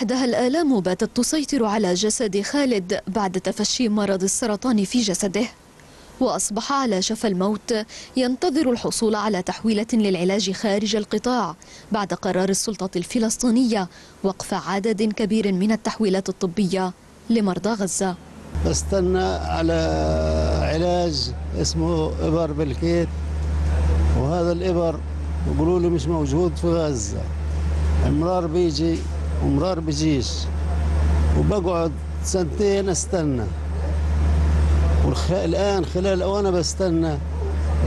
وحدها الآلام باتت تسيطر على جسد خالد بعد تفشي مرض السرطان في جسده وأصبح على شفا الموت ينتظر الحصول على تحويلة للعلاج خارج القطاع بعد قرار السلطة الفلسطينية وقف عدد كبير من التحويلات الطبية لمرضى غزة. بستنى على علاج اسمه إبر بالكيت وهذا الإبر يقولوا لي مش موجود في غزة. امرار بيجي ومرار بيجيش وبقعد سنتين أستنى. والآن خلال وأنا بستنى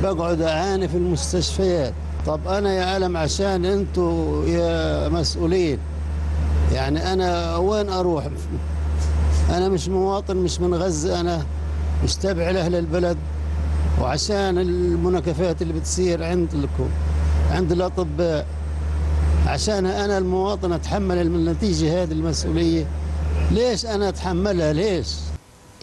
بقعد أعاني في المستشفيات. طب أنا يا عالم عشان أنتوا يا مسؤولين. يعني أنا وين أروح؟ أنا مش مواطن مش من غزة أنا مش تابع لأهل البلد. وعشان المناكفات اللي بتصير عندكم عند الأطباء. عشان أنا المواطن أتحمل النتيجة هذه المسؤولية. ليش أنا أتحملها؟ ليش؟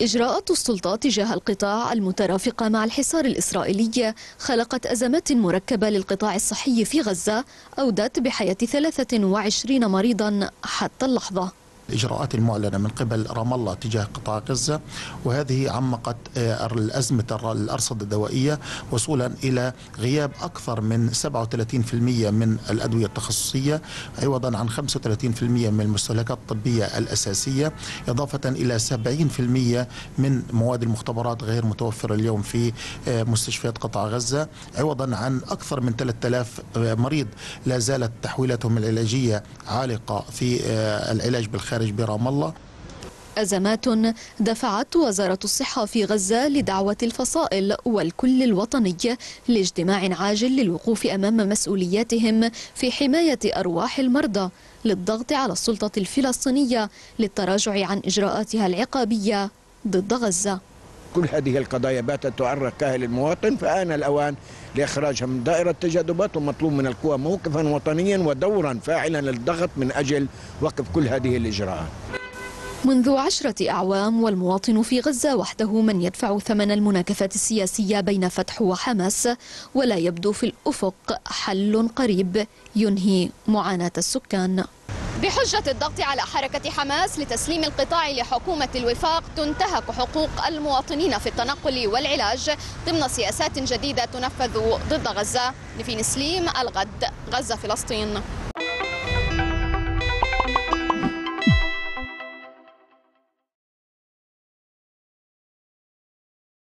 إجراءات السلطات تجاه القطاع المترافقة مع الحصار الإسرائيلي خلقت أزمات مركبة للقطاع الصحي في غزة أودت بحياة 23 مريضا حتى اللحظة. الإجراءات المعلنة من قبل رام الله تجاه قطاع غزة وهذه عمقت الأزمة الأرصدة الدوائية وصولا إلى غياب أكثر من 37% من الأدوية التخصصية عوضا عن 35% من المستهلكات الطبية الأساسية إضافة إلى 70% من مواد المختبرات غير متوفرة اليوم في مستشفيات قطاع غزة عوضا عن أكثر من 3000 مريض لا زالت تحويلاتهم العلاجية عالقة في العلاج بالخارج الخارج برام الله. أزمات دفعت وزارة الصحة في غزة لدعوة الفصائل والكل الوطني لاجتماع عاجل للوقوف أمام مسؤولياتهم في حماية أرواح المرضى للضغط على السلطة الفلسطينية للتراجع عن إجراءاتها العقابية ضد غزة. كل هذه القضايا باتت تعرق كاهل المواطن فآن الأوان لإخراجها من دائرة التجاذبات ومطلوب من القوى موقفا وطنيا ودورا فاعلا للضغط من أجل وقف كل هذه الإجراءات. منذ عشرة أعوام والمواطن في غزة وحده من يدفع ثمن المناكفات السياسية بين فتح وحماس ولا يبدو في الأفق حل قريب ينهي معاناة السكان. بحجة الضغط على حركة حماس لتسليم القطاع لحكومة الوفاق تنتهك حقوق المواطنين في التنقل والعلاج ضمن سياسات جديدة تنفذ ضد غزة. نفين سليم الغد غزة فلسطين.